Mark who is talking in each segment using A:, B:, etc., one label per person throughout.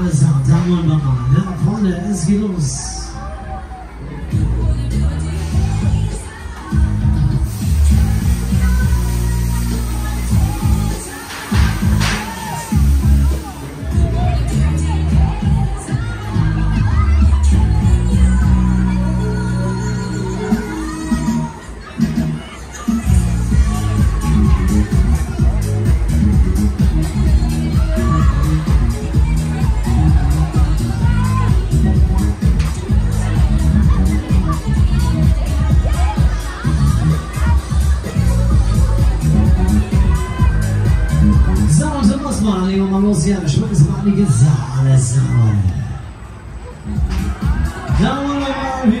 A: Alles ab, da wollen wir mal. Ja, Freunde, es geht los. الساعة مش نصبر عليهم مزيان شوي نسمع لك الساعة على الساعة دور العربي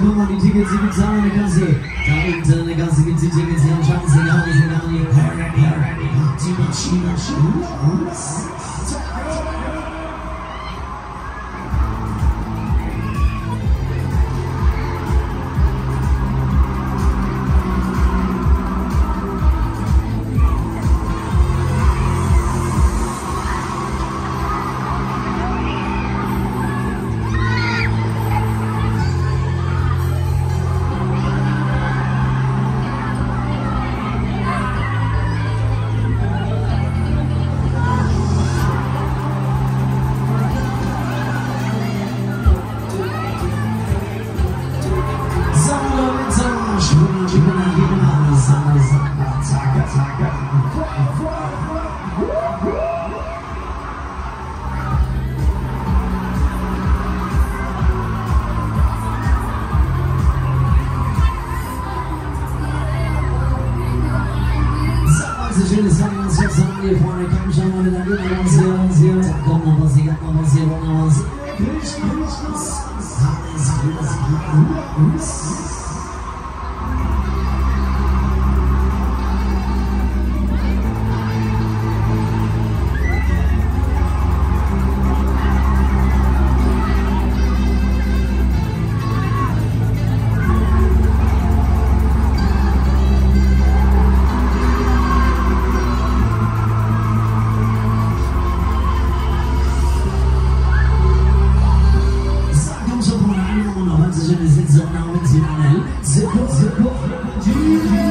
A: kommen mal die Tickets, Kasse. Da hinten in der Kasse gibt's die Tickets, die anschauen Sie gar nicht, gar nicht. Ready, ready, die Maschine, Maschine, Siz insanız yazan bir para kamşan ölen bir avazı avazı Takım avazı yapma avazı yapma avazı Kış kış kış Sağ eskimiz Kış kış kış now it's in our hands. Zip, zip, zip, zip,